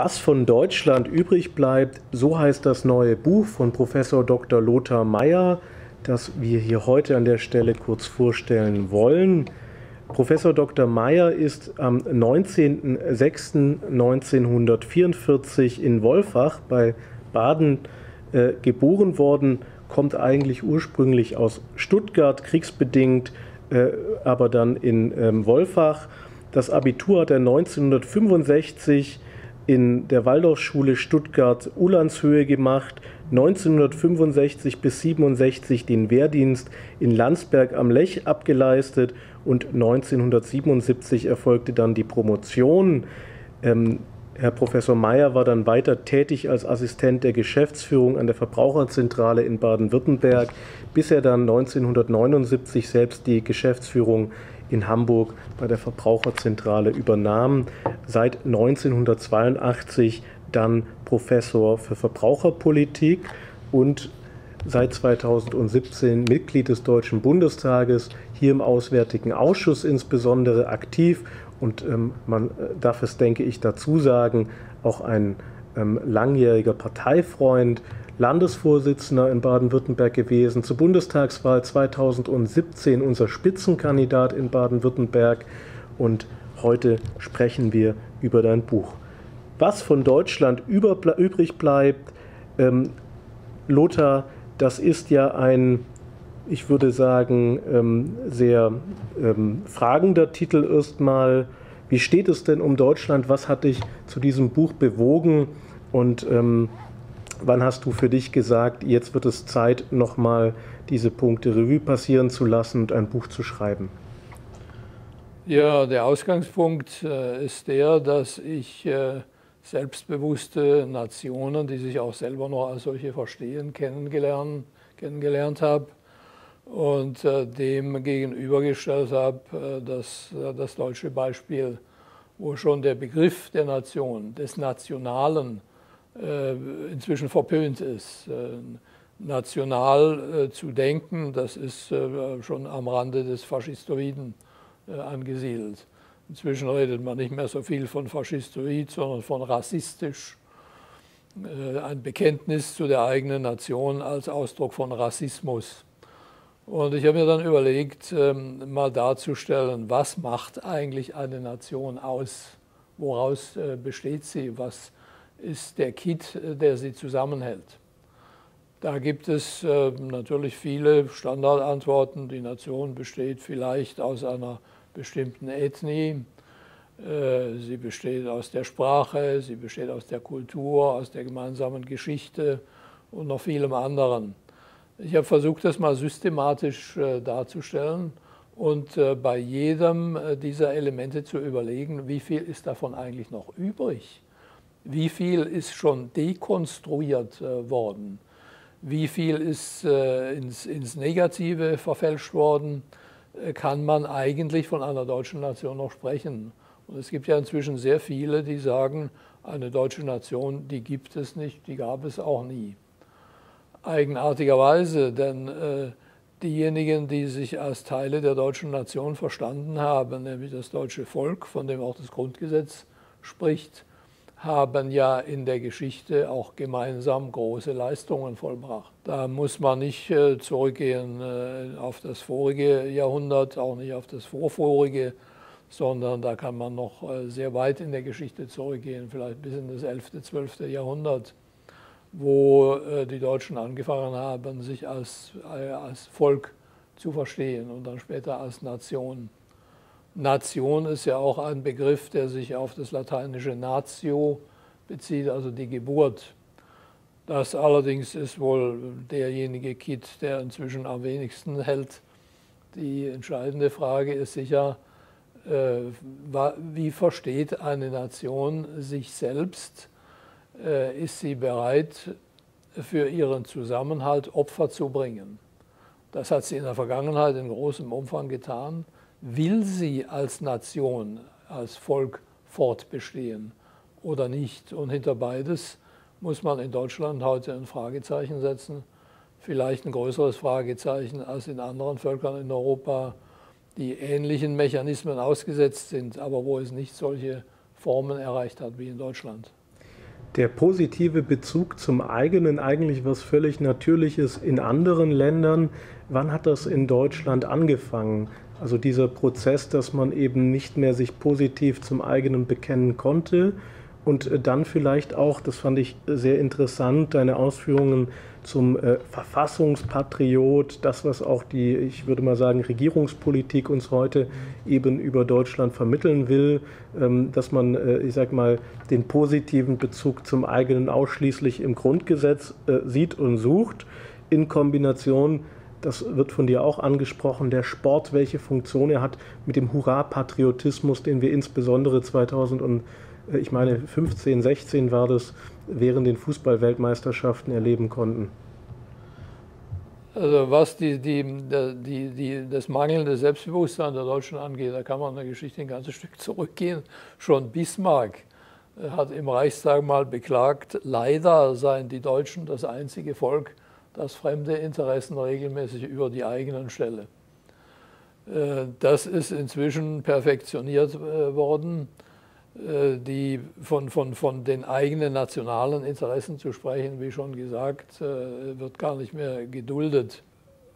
Was von Deutschland übrig bleibt, so heißt das neue Buch von Professor Dr. Lothar Meyer, das wir hier heute an der Stelle kurz vorstellen wollen. Professor Dr. Meyer ist am 19.06.1944 in Wolfach bei Baden äh, geboren worden, kommt eigentlich ursprünglich aus Stuttgart, kriegsbedingt, äh, aber dann in ähm, Wolfach. Das Abitur hat er 1965 in der Waldorfschule Stuttgart-Ulandshöhe gemacht, 1965 bis 67 den Wehrdienst in Landsberg am Lech abgeleistet und 1977 erfolgte dann die Promotion. Ähm, Herr Professor Mayer war dann weiter tätig als Assistent der Geschäftsführung an der Verbraucherzentrale in Baden-Württemberg, bis er dann 1979 selbst die Geschäftsführung in Hamburg bei der Verbraucherzentrale übernahm. Seit 1982 dann Professor für Verbraucherpolitik und seit 2017 Mitglied des Deutschen Bundestages, hier im Auswärtigen Ausschuss insbesondere aktiv und ähm, man darf es, denke ich, dazu sagen, auch ein ähm, langjähriger Parteifreund, Landesvorsitzender in Baden-Württemberg gewesen, zur Bundestagswahl 2017 unser Spitzenkandidat in Baden-Württemberg und heute sprechen wir über dein Buch. Was von Deutschland übrig bleibt, ähm, Lothar, das ist ja ein, ich würde sagen, ähm, sehr ähm, fragender Titel erstmal. Wie steht es denn um Deutschland? Was hat dich zu diesem Buch bewogen? Und ähm, Wann hast du für dich gesagt, jetzt wird es Zeit, nochmal diese Punkte Revue passieren zu lassen und ein Buch zu schreiben? Ja, der Ausgangspunkt äh, ist der, dass ich äh, selbstbewusste Nationen, die sich auch selber noch als solche verstehen, kennengelernt, kennengelernt habe und äh, dem gegenübergestellt habe, dass das deutsche Beispiel, wo schon der Begriff der Nation, des Nationalen, äh, inzwischen verpönt ist. Äh, national äh, zu denken, das ist schon am Rande des Faschistoiden angesiedelt. Inzwischen redet man nicht mehr so viel von Faschistoid, sondern von rassistisch. Ein Bekenntnis zu der eigenen Nation als Ausdruck von Rassismus. Und ich habe mir dann überlegt, ähm, mal darzustellen, was macht eigentlich eine Nation aus? Woraus besteht sie? Was ist der Kit, äh, der sie zusammenhält. Da gibt es äh, natürlich viele Standardantworten. Die Nation besteht vielleicht aus einer bestimmten Ethnie, äh, sie besteht aus der Sprache, sie besteht aus der Kultur, aus der gemeinsamen Geschichte und noch vielem anderen. Ich habe versucht, das mal systematisch darzustellen und bei jedem dieser Elemente zu überlegen, wie viel ist davon eigentlich noch übrig wie viel ist schon dekonstruiert äh, worden, wie viel ist äh, ins, ins, Negative verfälscht worden, äh, kann man eigentlich von einer deutschen Nation noch sprechen. Und es gibt ja inzwischen sehr viele, die sagen, eine deutsche Nation, die gibt es nicht, die gab es auch nie. Eigenartigerweise, denn äh, diejenigen, die sich als Teile der deutschen Nation verstanden haben, nämlich das deutsche Volk, von dem auch das Grundgesetz spricht, haben ja in der Geschichte auch gemeinsam große Leistungen vollbracht. Da muss man nicht äh, zurückgehen äh, auf das vorige Jahrhundert, auch nicht auf das vorvorige, sondern da kann man noch äh, sehr weit in der Geschichte zurückgehen, vielleicht bis in das 11., 12. Jahrhundert, wo die Deutschen angefangen haben, sich als, als Volk zu verstehen und dann später als Nation. Nation ist ja auch ein Begriff, der sich auf das lateinische Natio bezieht, also die Geburt. Das allerdings ist wohl derjenige Kit, der inzwischen am wenigsten hält. Die entscheidende Frage ist sicher, äh, wie versteht eine Nation sich selbst? Äh, ist sie bereit, für ihren Zusammenhalt Opfer zu bringen? Das hat sie in der Vergangenheit in großem Umfang getan will sie als Nation, als Volk fortbestehen oder nicht? Und hinter beides muss man in Deutschland heute ein Fragezeichen setzen, vielleicht ein größeres Fragezeichen als in anderen Völkern in Europa, die ähnlichen Mechanismen ausgesetzt sind, aber wo es nicht solche Formen erreicht hat wie in Deutschland. der positive Bezug zum eigenen eigentlich was völlig Natürliches in anderen Ländern. Wann hat das in Deutschland angefangen? Also dieser Prozess, dass man eben nicht mehr sich positiv zum eigenen bekennen konnte und dann vielleicht auch, das fand ich sehr interessant, deine Ausführungen zum äh, Verfassungspatriot, das, was auch die, ich würde mal sagen, Regierungspolitik uns heute eben über Deutschland vermitteln will, ähm, dass man, äh, ich sag mal, den positiven Bezug zum eigenen ausschließlich im Grundgesetz äh, sieht und sucht, in Kombination das wird von dir auch angesprochen, der Sport, welche Funktion er hat mit dem Hurra-Patriotismus, den wir insbesondere 2000 und äh, ich meine 15, 16 war das, während den Fußballweltmeisterschaften erleben konnten? Also was die, die, die, das mangelnde Selbstbewusstsein der Deutschen angeht, da kann man in der Geschichte ein ganzes Stück zurückgehen. Schon Bismarck äh, hat im Reichstag mal beklagt, leider seien die Deutschen das einzige Volk, das fremde Interessen regelmäßig über die eigenen stelle. Äh, das ist inzwischen perfektioniert äh, worden. Äh, die von, von, von den eigenen nationalen Interessen zu sprechen, wie schon gesagt, wird gar nicht mehr geduldet.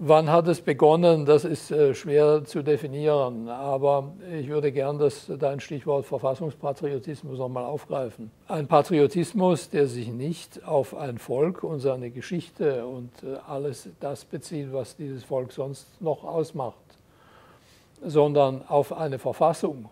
Wann hat es begonnen? Das ist äh, schwer zu definieren, aber ich würde gern das, dein Stichwort Verfassungspatriotismus nochmal aufgreifen. Ein Patriotismus, der sich nicht auf ein Volk und seine Geschichte und alles das bezieht, was dieses Volk sonst noch ausmacht, sondern auf eine Verfassung,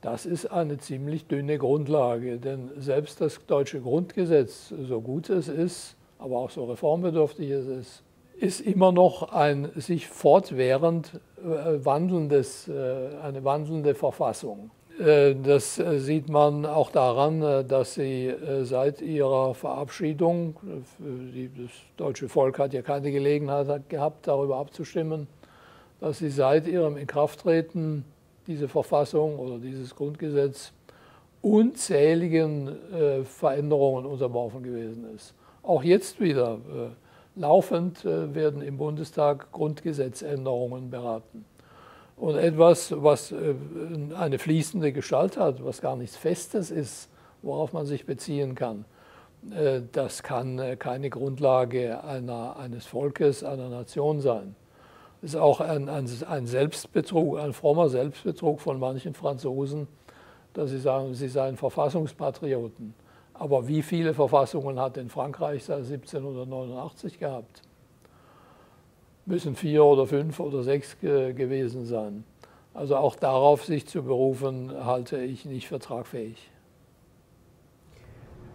das ist eine ziemlich dünne Grundlage, denn selbst das deutsche Grundgesetz, so gut es ist, aber auch so reformbedürftig es ist, ist immer noch ein sich fortwährend äh, wandelndes, äh, eine wandelnde Verfassung. Äh, das sieht man auch daran, dass sie seit ihrer Verabschiedung, das deutsche Volk hat ja keine Gelegenheit gehabt, darüber abzustimmen, dass sie seit ihrem Inkrafttreten diese Verfassung oder dieses Grundgesetz unzähligen äh, Veränderungen unterworfen gewesen ist. Auch jetzt wieder laufend äh, werden im Bundestag Grundgesetzänderungen beraten. Und etwas, was äh, eine fließende Gestalt hat, was gar nichts Festes ist, worauf man sich beziehen kann, äh, das kann keine Grundlage einer, eines Volkes, einer Nation sein ist auch ein, ein, ein, Selbstbetrug, ein frommer Selbstbetrug von manchen Franzosen, dass sie sagen, sie seien Verfassungspatrioten. Aber wie viele Verfassungen hat denn Frankreich seit 1789 gehabt? Müssen vier oder fünf oder sechs ge gewesen sein. Also auch darauf sich zu berufen, halte ich nicht für tragfähig.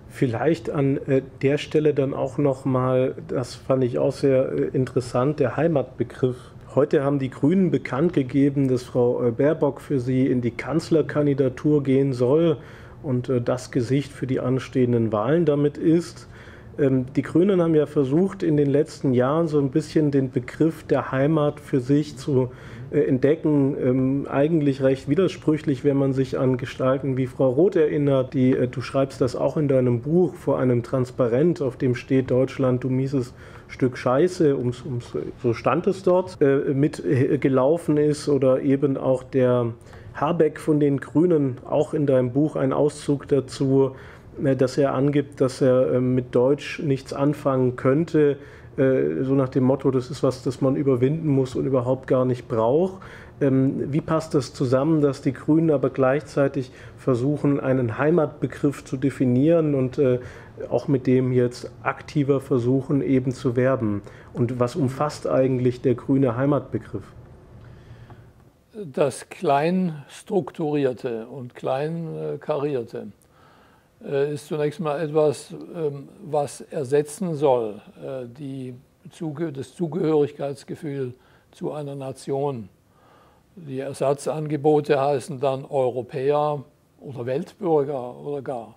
Vielleicht an äh, der Stelle dann auch nochmal, das fand ich auch sehr äh, interessant, der Heimatbegriff Heute haben die Grünen bekannt gegeben, dass Frau äh, Baerbock für sie in die Kanzlerkandidatur gehen soll und äh, das Gesicht für die anstehenden Wahlen damit ist. Ähm, die Grünen haben ja versucht, in den letzten Jahren so ein bisschen den Begriff der Heimat für sich zu äh, entdecken. Ähm, eigentlich recht widersprüchlich, wenn man sich an Gestalten wie Frau Roth erinnert, die, du schreibst das auch in deinem Buch, vor einem Transparent, auf dem steht Deutschland, du mieses Stück Scheiße, ums, ums, so stand es dort, äh, mitgelaufen ist oder eben auch der Habeck von den Grünen, auch in deinem Buch ein Auszug dazu, äh, dass er angibt, dass er äh, mit Deutsch nichts anfangen könnte, äh, so nach dem Motto, das ist was, das man überwinden muss und überhaupt gar nicht braucht. Ähm, wie passt das zusammen, dass die Grünen aber gleichzeitig versuchen, einen Heimatbegriff zu definieren und auch mit dem jetzt aktiver versuchen, eben zu werben? Und was umfasst eigentlich der grüne Heimatbegriff? Das Kleinstrukturierte und Kleinkarierte äh, ist zunächst mal etwas, ähm, was ersetzen soll, äh, die, das Zugehörigkeitsgefühl zu einer Nation. Die Ersatzangebote heißen dann Europäer oder Weltbürger oder gar.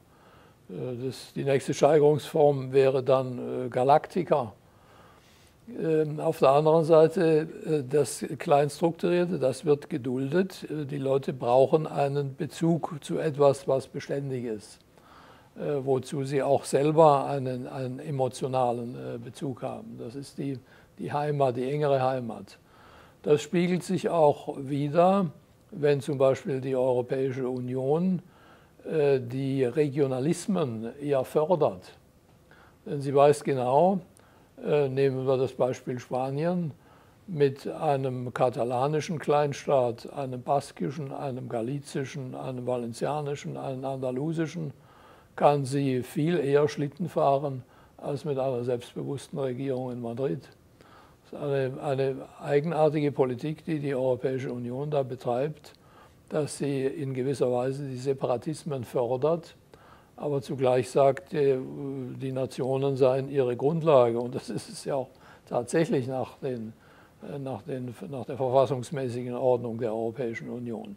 Äh, das, die nächste Steigerungsform wäre dann Galaktiker. Ähm, auf der anderen Seite äh, das Kleinstrukturierte, das wird geduldet. Die Leute brauchen einen Bezug zu etwas, was beständig ist, wozu sie auch selber einen, einen emotionalen Bezug haben. Das ist die, die Heimat, die engere Heimat. Das spiegelt sich auch wieder, wenn zum Beispiel die Europäische Union äh, die Regionalismen eher fördert. Denn sie weiß genau, äh, nehmen wir das Beispiel Spanien, mit einem katalanischen Kleinstaat, einem baskischen, einem galizischen, einem valencianischen, einem andalusischen, kann sie viel eher Schlitten fahren als mit einer selbstbewussten Regierung in Madrid. Das ist eine, eine eigenartige Politik, die die Europäische Union da betreibt, dass sie in gewisser Weise die Separatismen fördert, aber zugleich sagt, die, die Nationen seien ihre Grundlage. Und das ist es ja auch tatsächlich nach, den, nach, den, nach der verfassungsmäßigen Ordnung der Europäischen Union.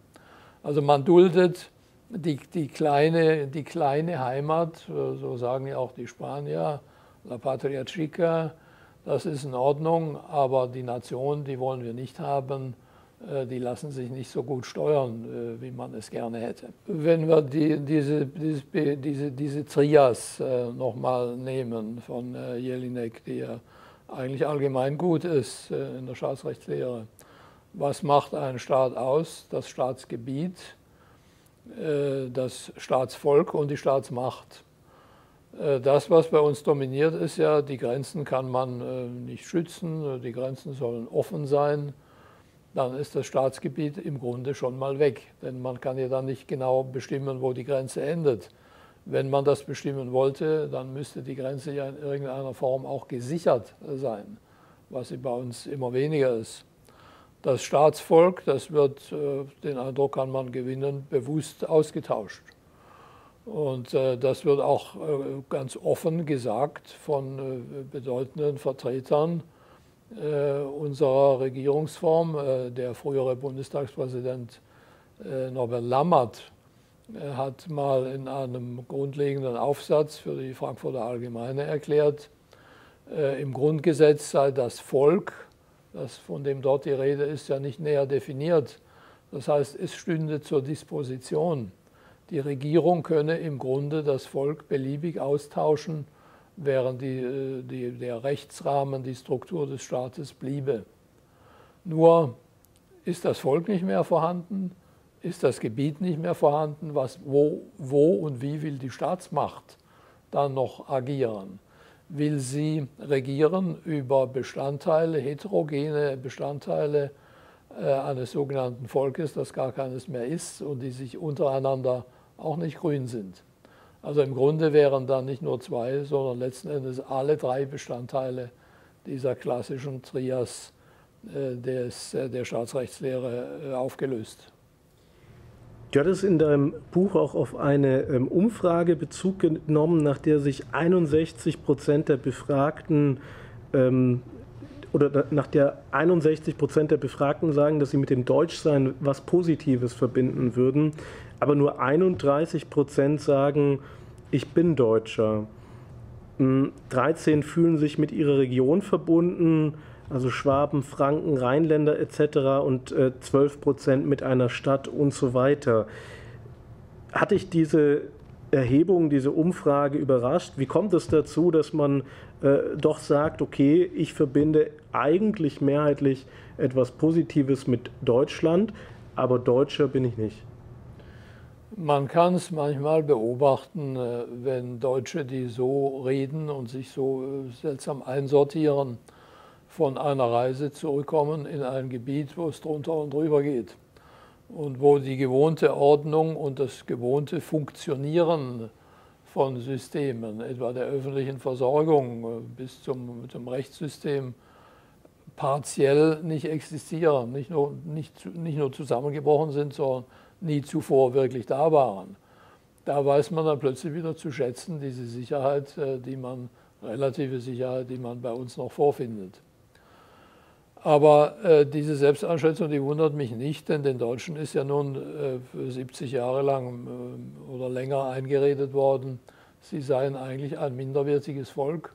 Also man duldet die, die, kleine, die kleine Heimat, so sagen ja auch die Spanier, La Patria Chica, das ist in Ordnung, aber die Nation, die wollen wir nicht haben, äh, die lassen sich nicht so gut steuern, äh, wie man es gerne hätte. Wenn wir die, diese, diese, diese, diese Trias äh, nochmal nehmen von Jelinek, die ja eigentlich allgemein gut ist in der Staatsrechtslehre. Was macht einen Staat aus? Das Staatsgebiet, das Staatsvolk und die Staatsmacht. Äh, das, was bei uns dominiert, ist ja, die Grenzen kann man äh, nicht schützen, die Grenzen sollen offen sein. Dann ist das Staatsgebiet im Grunde schon mal weg, denn man kann ja dann nicht genau bestimmen, wo die Grenze endet. Wenn man das bestimmen wollte, dann müsste die Grenze ja in irgendeiner Form auch gesichert sein, was sie bei uns immer weniger ist. Das Staatsvolk, das wird, äh, den Eindruck kann man gewinnen, bewusst ausgetauscht. Und äh, das wird auch äh, ganz offen gesagt von bedeutenden Vertretern unserer Regierungsform. Äh, der frühere Bundestagspräsident äh, Norbert Lammert hat mal in einem grundlegenden Aufsatz für die Frankfurter Allgemeine erklärt, im Grundgesetz sei das Volk, das von dem dort die Rede ist, ja nicht näher definiert. Das heißt, es stünde zur Disposition die Regierung könne im Grunde das Volk beliebig austauschen, während die, äh, die, der Rechtsrahmen, die Struktur des Staates bliebe. Nur ist das Volk nicht mehr vorhanden, ist das Gebiet nicht mehr vorhanden, was, wo, wo und wie will die Staatsmacht dann noch agieren? Will sie regieren über Bestandteile, heterogene Bestandteile äh, eines sogenannten Volkes, das gar keines mehr ist und die sich untereinander auch nicht grün sind. Also im Grunde wären dann nicht nur zwei, sondern letzten Endes alle drei Bestandteile dieser klassischen Trias äh, des, äh, der Staatsrechtslehre äh, aufgelöst. Du hattest in deinem Buch auch auf eine ähm, Umfrage Bezug genommen, nach der sich 61 Prozent der Befragten ähm, oder nach der 61 Prozent der Befragten sagen, dass sie mit dem Deutschsein was Positives verbinden würden aber nur 31 Prozent sagen, ich bin Deutscher. 13 hm, fühlen sich mit ihrer Region verbunden, also Schwaben, Franken, Rheinländer etc. und 12 Prozent mit einer Stadt und so weiter. Hatte ich diese Erhebung, diese Umfrage überrascht? Wie kommt es dazu, dass man äh, doch sagt, okay, ich verbinde eigentlich mehrheitlich etwas Positives mit Deutschland, aber Deutscher bin ich nicht? Man kann es manchmal beobachten, äh, wenn Deutsche, die so reden und sich so äh, seltsam einsortieren, von einer Reise zurückkommen in ein Gebiet, wo es drunter und drüber geht und wo die gewohnte Ordnung und das gewohnte Funktionieren von Systemen, etwa der öffentlichen Versorgung äh, bis zum, zum Rechtssystem, partiell nicht existieren, nicht nur, nicht, nicht nur zusammengebrochen sind, sondern nie zuvor wirklich da waren. Da weiß man dann plötzlich wieder zu schätzen, diese Sicherheit, äh, die man, relative Sicherheit, die man bei uns noch vorfindet. Aber äh, diese Selbsteinschätzung, die wundert mich nicht, denn den Deutschen ist ja nun äh, 70 Jahre lang äh, oder länger eingeredet worden, sie seien eigentlich ein minderwertiges Volk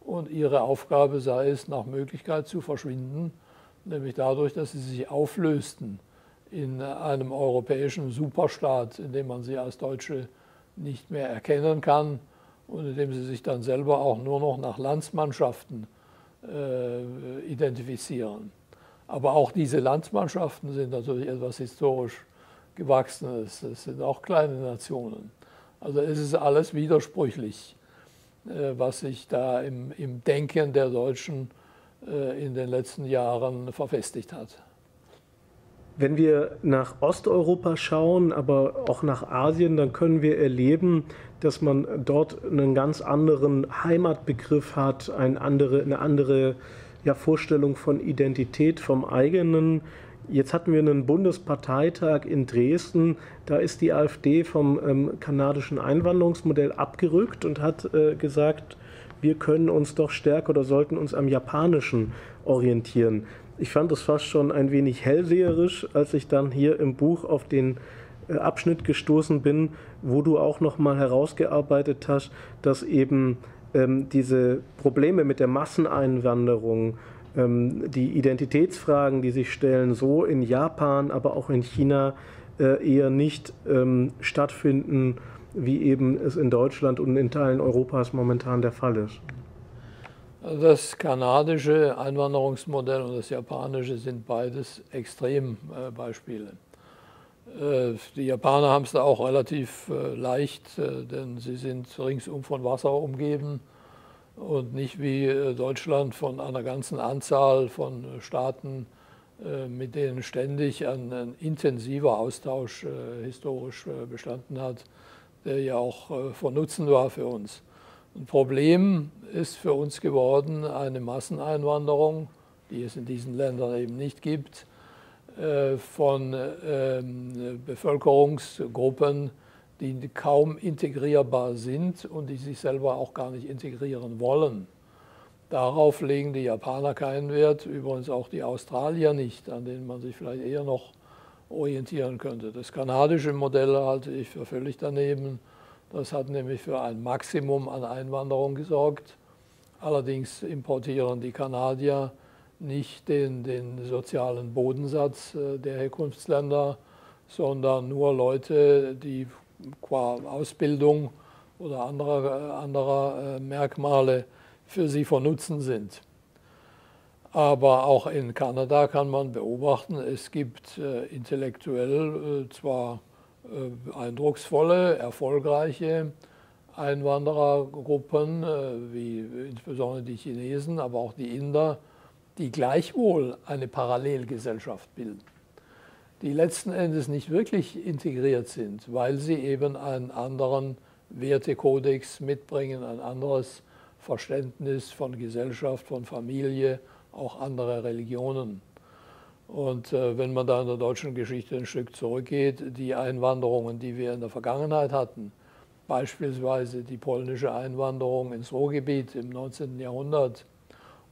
und ihre Aufgabe sei es, nach Möglichkeit zu verschwinden, nämlich dadurch, dass sie sich auflösten in einem europäischen Superstaat, in dem man sie als Deutsche nicht mehr erkennen kann und in dem sie sich dann selber auch nur noch nach Landsmannschaften äh, identifizieren. Aber auch diese Landsmannschaften sind natürlich etwas historisch gewachsen ist. Es sind auch kleine Nationen. Also es ist alles widersprüchlich, äh, was sich da im, im Denken der Deutschen äh, in den letzten Jahren verfestigt hat. Wenn wir nach Osteuropa schauen, aber auch nach Asien, dann können wir erleben, dass man dort einen ganz anderen Heimatbegriff hat, eine andere, eine andere ja, Vorstellung von Identität vom eigenen. Jetzt hatten wir einen Bundesparteitag in Dresden. Da ist die AfD vom ähm, kanadischen Einwanderungsmodell abgerückt und hat äh, gesagt, wir können uns doch stärker oder sollten uns am japanischen orientieren. Ich fand es fast schon ein wenig hellseherisch, als ich dann hier im Buch auf den äh, Abschnitt gestoßen bin, wo du auch noch mal herausgearbeitet hast, dass eben ähm, diese Probleme mit der Masseneinwanderung, ähm, die Identitätsfragen, die sich stellen, so in Japan, aber auch in China äh, eher nicht ähm, stattfinden, wie eben es in Deutschland und in Teilen Europas momentan der Fall ist. Das kanadische Einwanderungsmodell und das japanische sind beides Extrembeispiele. Äh, die Japaner haben es da auch relativ äh, leicht, äh, denn sie sind ringsum von Wasser umgeben und nicht wie Deutschland von einer ganzen Anzahl von Staaten, mit denen ständig ein intensiver Austausch historisch bestanden hat, der ja auch von Nutzen war für uns. Ein Problem ist für uns geworden eine Masseneinwanderung, die es in diesen Ländern eben nicht gibt, äh, von ähm, Bevölkerungsgruppen, die kaum integrierbar sind und die sich selber auch gar nicht integrieren wollen. Darauf legen die Japaner keinen Wert, übrigens auch die Australier nicht, an denen man sich vielleicht eher noch orientieren könnte. Das kanadische Modell halte ich für völlig daneben. Das hat nämlich für ein Maximum an Einwanderung gesorgt. Allerdings importieren die Kanadier nicht den, den sozialen Bodensatz äh, der Herkunftsländer, sondern nur Leute, die qua Ausbildung oder anderer, anderer äh, Merkmale für sie von Nutzen sind. Aber auch in Kanada kann man beobachten, es gibt äh, intellektuell zwar eindrucksvolle, erfolgreiche Einwanderergruppen, wie insbesondere die Chinesen, aber auch die Inder, die gleichwohl eine Parallelgesellschaft bilden, die letzten Endes nicht wirklich integriert sind, weil sie eben einen anderen Wertekodex mitbringen, ein anderes Verständnis von Gesellschaft, von Familie, auch andere Religionen. Und äh, wenn man da in der deutschen Geschichte ein Stück zurückgeht, die Einwanderungen, die wir in der Vergangenheit hatten, beispielsweise die polnische Einwanderung ins Ruhrgebiet im 19. Jahrhundert,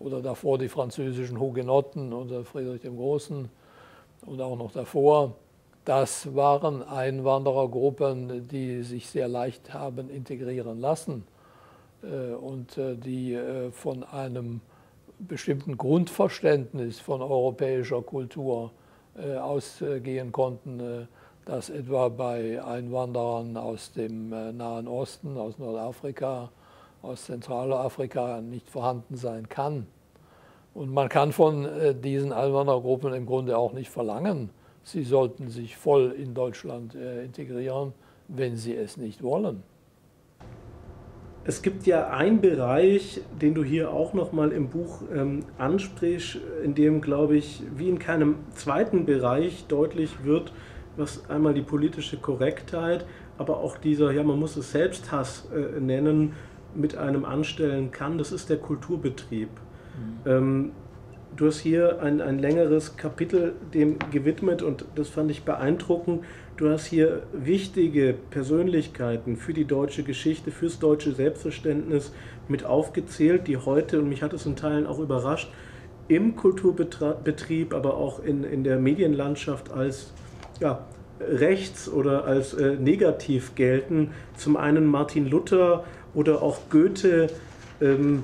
oder davor die französischen Hugenotten unter Friedrich dem Großen und auch noch davor. Das waren Einwanderergruppen, die sich sehr leicht haben integrieren lassen äh, und äh, die äh, von einem bestimmten Grundverständnis von europäischer Kultur ausgehen konnten, das etwa bei Einwanderern aus dem Nahen Osten, aus Nordafrika, aus Zentralafrika nicht vorhanden sein kann. Und man kann von äh, diesen Einwanderergruppen im Grunde auch nicht verlangen, sie sollten sich voll in Deutschland äh, integrieren, wenn sie es nicht wollen. Es gibt ja einen Bereich, den du hier auch nochmal im Buch ähm, ansprichst, in dem, glaube ich, wie in keinem zweiten Bereich deutlich wird, was einmal die politische Korrektheit, aber auch dieser, ja, man muss es Selbsthass äh, nennen, mit einem anstellen kann, das ist der Kulturbetrieb. Mhm. Ähm, du hast hier ein, ein längeres Kapitel dem gewidmet und das fand ich beeindruckend. Du hast hier wichtige Persönlichkeiten für die deutsche Geschichte, fürs deutsche Selbstverständnis mit aufgezählt, die heute, und mich hat es in Teilen auch überrascht, im Kulturbetrieb, aber auch in, in der Medienlandschaft als ja, rechts oder als äh, negativ gelten. Zum einen Martin Luther, oder auch Goethe ähm,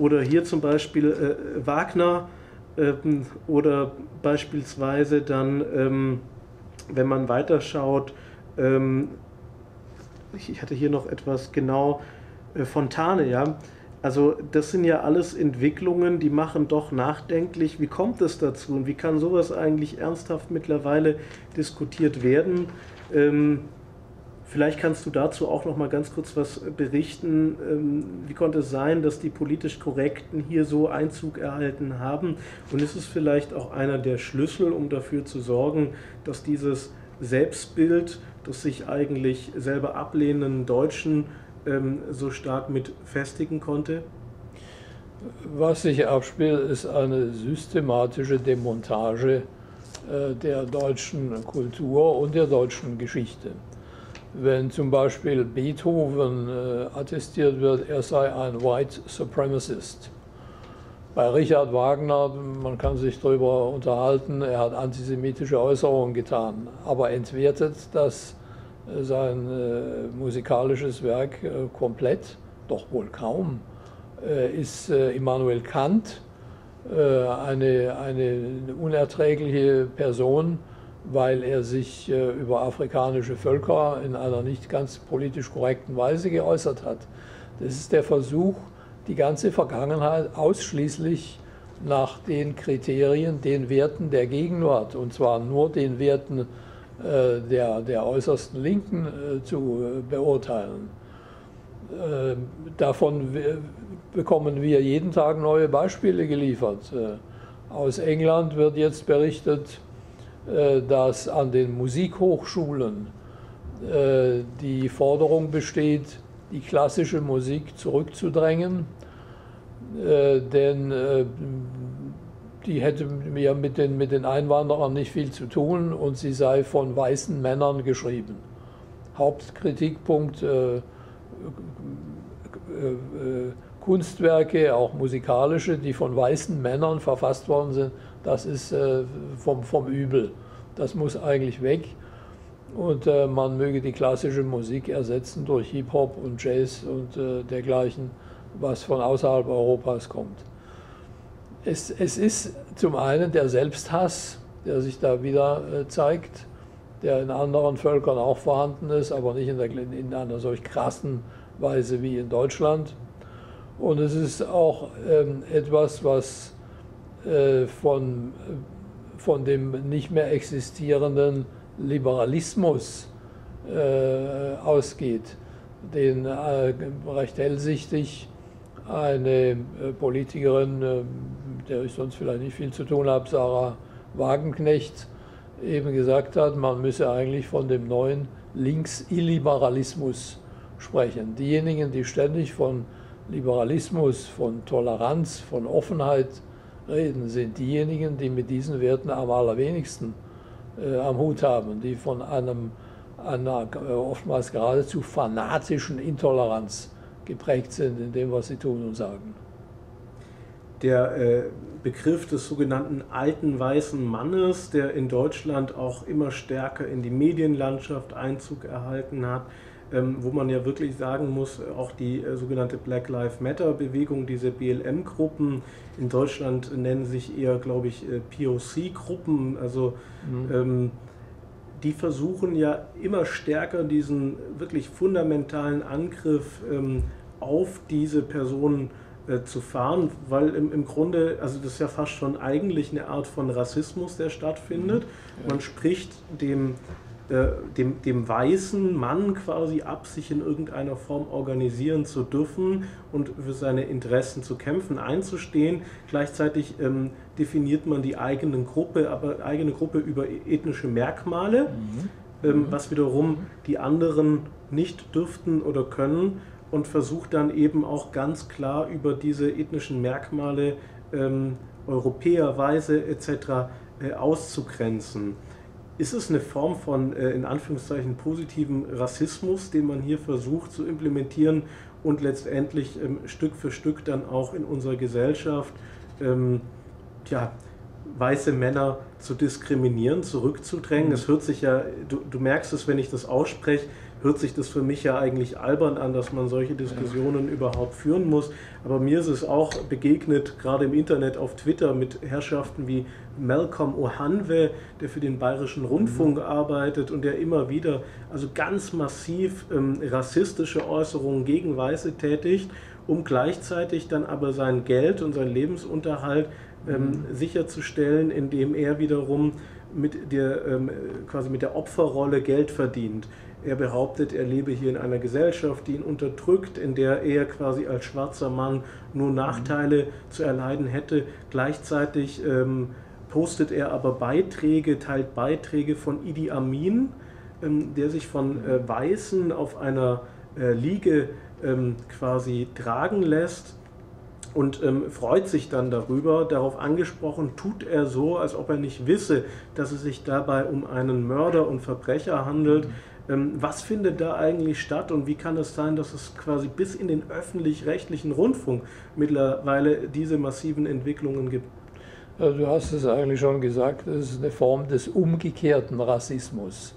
oder hier zum Beispiel äh, Wagner ähm, oder beispielsweise dann, ähm, wenn man weiterschaut, ähm, ich hatte hier noch etwas genau, äh, Fontane, ja, Also das sind ja alles Entwicklungen, die machen doch nachdenklich. Wie kommt es dazu und wie kann sowas eigentlich ernsthaft mittlerweile diskutiert werden? Ähm, vielleicht kannst du dazu auch noch mal ganz kurz was berichten. Ähm, wie konnte es sein, dass die politisch Korrekten hier so Einzug erhalten haben? Und ist es vielleicht auch einer der Schlüssel, um dafür zu sorgen, dass dieses Selbstbild des sich eigentlich selber ablehnenden Deutschen ähm, so stark mit festigen konnte? Was sich abspielt, ist eine systematische Demontage äh, der deutschen Kultur und der deutschen Geschichte. Wenn zum Beispiel Beethoven äh, attestiert wird, er sei ein White Supremacist. Bei Richard Wagner, man kann sich darüber unterhalten, er hat antisemitische Äußerungen getan, aber entwertet das sein äh, musikalisches Werk äh, komplett, doch wohl kaum, äh, ist äh, Immanuel Kant äh, eine, eine unerträgliche Person, weil er sich äh, über afrikanische Völker in einer nicht ganz politisch korrekten Weise geäußert hat. Das ist der Versuch, die ganze Vergangenheit ausschließlich nach den Kriterien, den Werten der Gegenwart, und zwar nur den Werten äh, der, der äußersten Linken äh, zu beurteilen. Davon bekommen wir jeden Tag neue Beispiele geliefert. Aus England wird jetzt berichtet, dass an den Musikhochschulen die Forderung besteht, die klassische Musik zurückzudrängen, denn die hätte ja mit den, mit den Einwanderern nicht viel zu tun und sie sei von weißen Männern geschrieben. Hauptkritikpunkt äh, äh, äh, Kunstwerke, auch musikalische, die von weißen Männern verfasst worden sind, das ist äh, vom, vom Übel. Das muss eigentlich weg. Und äh, man möge die klassische Musik ersetzen durch Hip-Hop und Jazz und äh, dergleichen, was von außerhalb Europas kommt es, es ist zum einen der Selbsthass, der sich da wieder äh, zeigt, der in anderen Völkern auch vorhanden ist, aber nicht in, der, in einer solch krassen Weise wie in Deutschland. Und es ist auch ähm, etwas, was äh, von, von dem nicht mehr existierenden Liberalismus äh, ausgeht, den äh, recht hellsichtig eine äh, Politikerin, äh, der ich sonst vielleicht nicht viel zu tun habe, Sarah Wagenknecht, eben gesagt hat, man müsse eigentlich von dem neuen Links-Illiberalismus sprechen. Diejenigen, die ständig von Liberalismus, von Toleranz, von Offenheit reden, sind diejenigen, die mit diesen Werten am allerwenigsten äh, am Hut haben, die von einem, einer äh, oftmals geradezu fanatischen Intoleranz geprägt sind in dem, was sie tun und sagen. Der äh, Begriff des sogenannten alten weißen Mannes, der in Deutschland auch immer stärker in die Medienlandschaft Einzug erhalten hat, ähm, wo man ja wirklich sagen muss, auch die äh, sogenannte Black Lives Matter Bewegung, diese BLM-Gruppen in Deutschland nennen sich eher, glaube ich, äh, POC-Gruppen, also mhm. ähm, die versuchen ja immer stärker diesen wirklich fundamentalen Angriff ähm, auf diese Personen äh, zu fahren, weil im, im Grunde, also das ist ja fast schon eigentlich eine Art von Rassismus, der stattfindet. Mhm. Man spricht dem, äh, dem, dem weißen Mann quasi ab, sich in irgendeiner Form organisieren zu dürfen und für seine Interessen zu kämpfen, einzustehen. Gleichzeitig ähm, definiert man die eigene Gruppe, aber eigene Gruppe über ethnische Merkmale, mhm. Ähm, mhm. was wiederum die anderen nicht dürften oder können und versucht dann eben auch ganz klar über diese ethnischen Merkmale ähm, Europäer, Weise etc. Äh, auszugrenzen. Ist es eine Form von, äh, in Anführungszeichen, positiven Rassismus, den man hier versucht zu implementieren und letztendlich ähm, Stück für Stück dann auch in unserer Gesellschaft ähm, tja, weiße Männer zu diskriminieren, zurückzudrängen? Mhm. Es hört sich ja, du, du merkst es, wenn ich das ausspreche, hört sich das für mich ja eigentlich albern an, dass man solche Diskussionen überhaupt führen muss. Aber mir ist es auch begegnet, gerade im Internet auf Twitter, mit Herrschaften wie Malcolm Ohanwe, der für den Bayerischen Rundfunk mhm. arbeitet und der immer wieder also ganz massiv ähm, rassistische Äußerungen gegen Weiße tätigt, um gleichzeitig dann aber sein Geld und seinen Lebensunterhalt ähm, mhm. sicherzustellen, indem er wiederum mit der, ähm, quasi mit der Opferrolle Geld verdient. Er behauptet, er lebe hier in einer Gesellschaft, die ihn unterdrückt, in der er quasi als schwarzer Mann nur Nachteile zu erleiden hätte. Gleichzeitig ähm, postet er aber Beiträge, teilt Beiträge von Idi Amin, ähm, der sich von äh, Weißen auf einer äh, Liege ähm, quasi tragen lässt und ähm, freut sich dann darüber. Darauf angesprochen tut er so, als ob er nicht wisse, dass es sich dabei um einen Mörder und Verbrecher handelt. Ähm, was findet da eigentlich statt und wie kann es sein, dass es quasi bis in den öffentlich-rechtlichen Rundfunk mittlerweile diese massiven Entwicklungen gibt? Ja, du hast es eigentlich schon gesagt, es ist eine Form des umgekehrten Rassismus.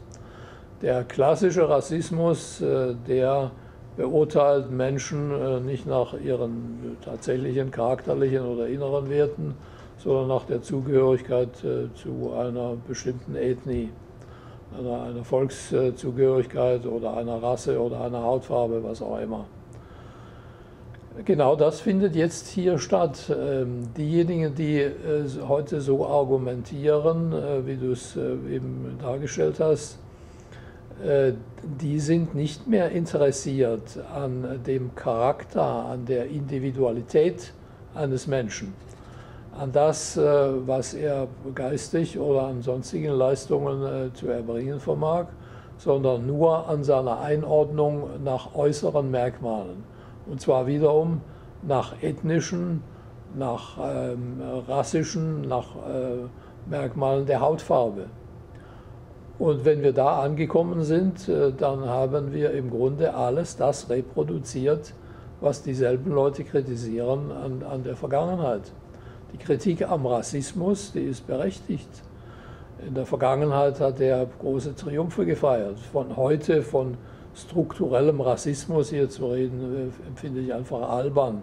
Der klassische Rassismus, äh, der beurteilt Menschen äh, nicht nach ihren tatsächlichen charakterlichen oder inneren Werten, sondern nach der Zugehörigkeit äh, zu einer bestimmten Ethnie, einer, einer Volkszugehörigkeit oder einer Rasse oder einer Hautfarbe, was auch immer. Genau das findet jetzt hier statt. Ähm, diejenigen, die äh, heute so argumentieren, wie du es eben dargestellt hast, äh, die sind nicht mehr interessiert an dem Charakter, an der Individualität eines Menschen, an das, äh, was er geistig oder an sonstigen Leistungen äh, zu erbringen vermag, sondern nur an seiner Einordnung nach äußeren Merkmalen. Und zwar wiederum nach ethnischen, nach ähm, rassischen, nach äh, Merkmalen der Hautfarbe. Und wenn wir da angekommen sind, äh, dann haben wir im Grunde alles das reproduziert, was dieselben Leute kritisieren an, an der Vergangenheit. Die Kritik am Rassismus, die ist berechtigt. In der Vergangenheit hat er große Triumphe gefeiert. Von heute von strukturellem Rassismus hier zu reden, äh, empfinde ich einfach albern.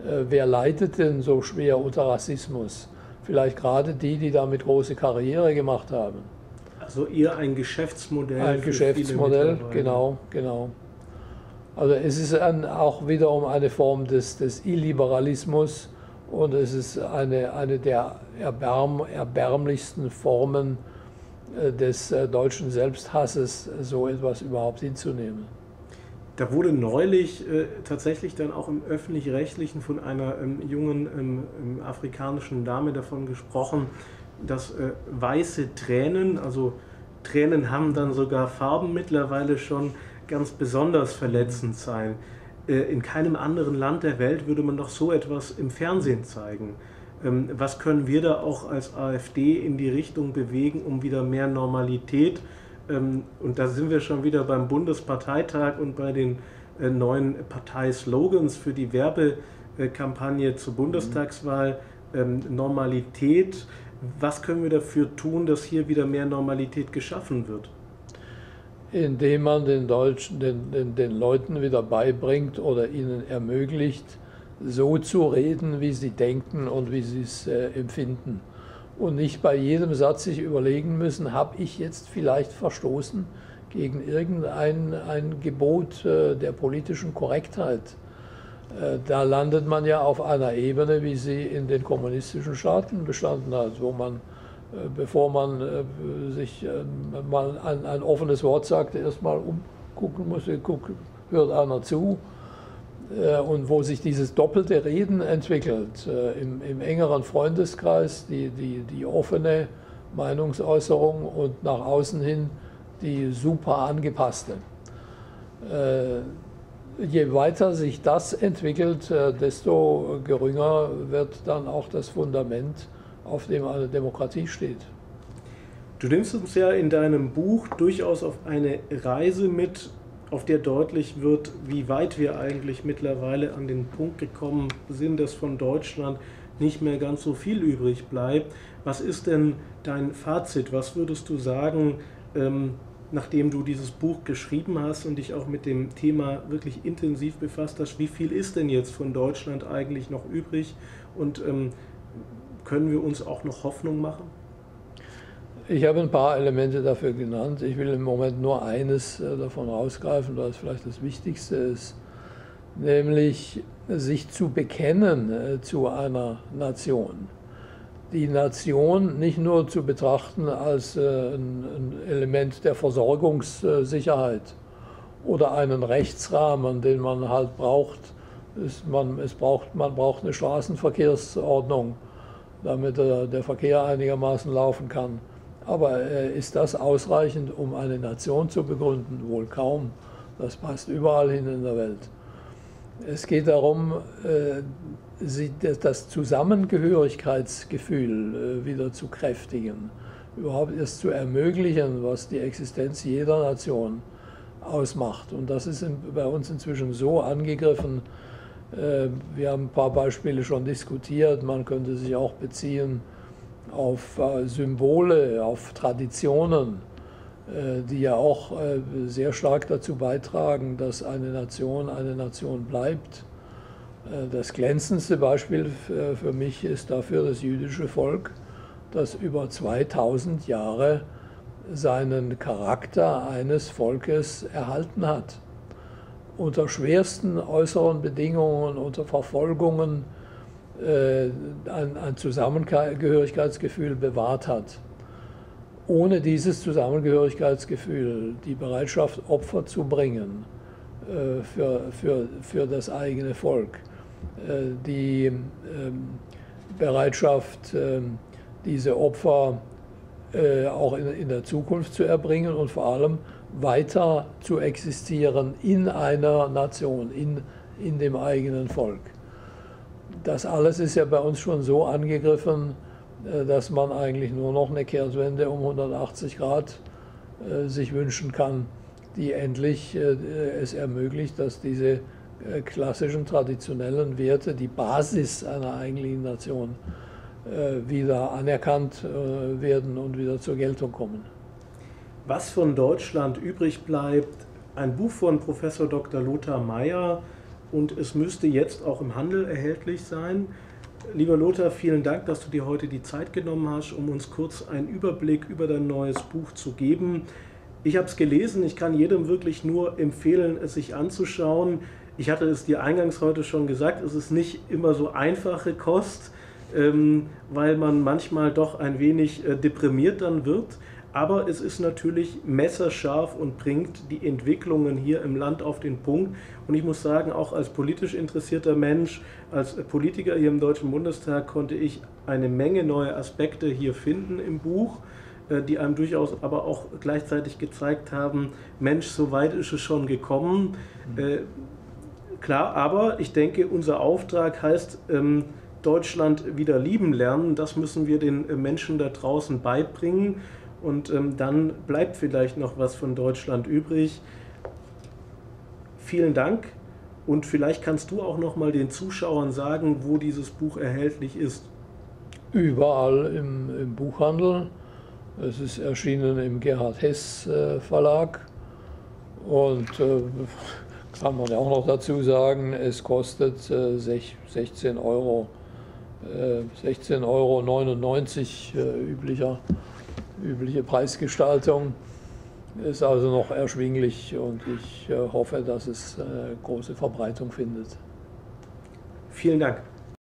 Äh, wer leidet denn so schwer unter Rassismus? Vielleicht gerade die, die damit große Karriere gemacht haben. Also eher ein Geschäftsmodell. Ein Geschäftsmodell, genau, genau. Also es ist ein, auch wiederum eine Form des, des Illiberalismus und es ist eine, eine der erbärm, erbärmlichsten Formen äh, des äh, deutschen Selbsthasses, so etwas überhaupt hinzunehmen. Da wurde neulich äh, tatsächlich dann auch im öffentlich-rechtlichen von einer ähm, jungen ähm, afrikanischen Dame davon gesprochen, dass äh, weiße Tränen, also Tränen haben dann sogar Farben mittlerweile schon ganz besonders verletzend sein. Äh, in keinem anderen Land der Welt würde man doch so etwas im Fernsehen zeigen. Ähm, was können wir da auch als AfD in die Richtung bewegen, um wieder mehr Normalität, ähm, und da sind wir schon wieder beim Bundesparteitag und bei den äh, neuen Parteislogans für die Werbekampagne zur Bundestagswahl, ähm, Normalität, was können wir dafür tun, dass hier wieder mehr Normalität geschaffen wird? Indem man den, Deutschen, den, den, den Leuten wieder beibringt oder ihnen ermöglicht, so zu reden, wie sie denken und wie sie es äh, empfinden. Und nicht bei jedem Satz sich überlegen müssen, habe ich jetzt vielleicht verstoßen gegen irgendein ein Gebot äh, der politischen Korrektheit. Äh, da landet man ja auf einer Ebene, wie sie in den kommunistischen Staaten bestanden hat, wo man, bevor man äh, sich mal ein, ein offenes Wort sagte, erstmal umgucken musste, guck, hört einer zu, und wo sich dieses doppelte Reden entwickelt, im, im engeren Freundeskreis, die, die, die offene Meinungsäußerung und nach außen hin die super angepasste. Je weiter sich das entwickelt, äh, desto geringer wird dann auch das Fundament, auf dem eine Demokratie steht. Du nimmst uns ja in deinem Buch durchaus auf eine Reise mit, auf der deutlich wird, wie weit wir eigentlich mittlerweile an den Punkt gekommen sind, dass von Deutschland nicht mehr ganz so viel übrig bleibt. Was ist denn dein Fazit? Was würdest du sagen, ähm, nachdem du dieses Buch geschrieben hast und dich auch mit dem Thema wirklich intensiv befasst hast, wie viel ist denn jetzt von Deutschland eigentlich noch übrig und ähm, können wir uns auch noch Hoffnung machen? Ich habe ein paar Elemente dafür genannt. Ich will im Moment nur eines äh, davon rausgreifen, weil es vielleicht das Wichtigste ist, nämlich sich zu bekennen äh, zu einer Nation die Nation nicht nur zu betrachten als äh, ein Element der Versorgungssicherheit oder einen Rechtsrahmen, den man halt braucht. Es braucht, man braucht eine Straßenverkehrsordnung, damit der Verkehr einigermaßen laufen kann. Aber äh, ist das ausreichend, um eine Nation zu begründen? Wohl kaum. Das passt überall hin in der Welt. Es geht darum, äh, das Zusammengehörigkeitsgefühl äh, wieder zu kräftigen, überhaupt erst zu ermöglichen, was die Existenz jeder Nation ausmacht. Und das ist bei uns inzwischen so angegriffen. Äh, wir haben ein paar Beispiele schon diskutiert. Man könnte sich auch beziehen auf äh, Symbole, auf Traditionen, die ja auch sehr stark dazu beitragen, dass eine Nation eine Nation bleibt äh, das glänzendste Beispiel für mich ist dafür das jüdische Volk, das über 2000 Jahre seinen Charakter eines Volkes erhalten hat. Unter schwersten äußeren Bedingungen, unter Verfolgungen äh, ein, ein Zusammengehörigkeitsgefühl bewahrt hat. Ohne dieses Zusammengehörigkeitsgefühl, die Bereitschaft, Opfer zu bringen äh, für, für, für das eigene Volk, äh, die ähm, Bereitschaft, ähm, diese Opfer äh, auch in der Zukunft zu erbringen und vor allem weiter zu existieren in einer Nation, in, in dem eigenen Volk. Das alles ist ja bei uns schon so angegriffen, äh, dass man eigentlich nur noch eine Kehrtwende um 180 Grad sich wünschen kann, die endlich es ermöglicht, dass diese äh, klassischen, traditionellen Werte, die Basis einer eigentlichen Nation, äh, wieder anerkannt äh, werden und wieder zur Geltung kommen. Was von Deutschland übrig bleibt, ein Buch von Professor Dr. Lothar Mayer und es müsste jetzt auch im Handel erhältlich sein. Lieber Lothar, vielen Dank, dass du dir heute die Zeit genommen hast, um uns kurz einen Überblick über dein neues Buch zu geben. Ich habe es gelesen, ich kann jedem wirklich nur empfehlen, es sich anzuschauen. Ich hatte es dir eingangs heute schon gesagt, es ist nicht immer so einfache Kost, ähm, weil man manchmal doch ein wenig äh, deprimiert dann wird. Aber es ist natürlich messerscharf und bringt die Entwicklungen hier im Land auf den Punkt. Und ich muss sagen, auch als politisch interessierter Mensch, als Politiker hier im Deutschen Bundestag konnte ich eine Menge neue Aspekte hier finden im Buch, äh, die einem durchaus aber auch gleichzeitig gezeigt haben, Mensch, so weit ist es schon gekommen. Mhm. Klar, aber ich denke, unser Auftrag heißt, ähm, Deutschland wieder lieben lernen. Das müssen wir den äh, Menschen da draußen beibringen. Und ähm, dann bleibt vielleicht noch was von Deutschland übrig. Vielen Dank. Und vielleicht kannst du auch noch mal den Zuschauern sagen, wo dieses Buch erhältlich ist. Überall im, im Buchhandel. Es ist erschienen im Gerhard Hess äh, Verlag. Und äh, kann man ja auch noch dazu sagen, es kostet äh, 16 Euro, äh, 16,99 Euro äh, üblicher, übliche Preisgestaltung. Ist also noch erschwinglich und ich äh, hoffe, dass es äh, große Verbreitung findet. Vielen Dank.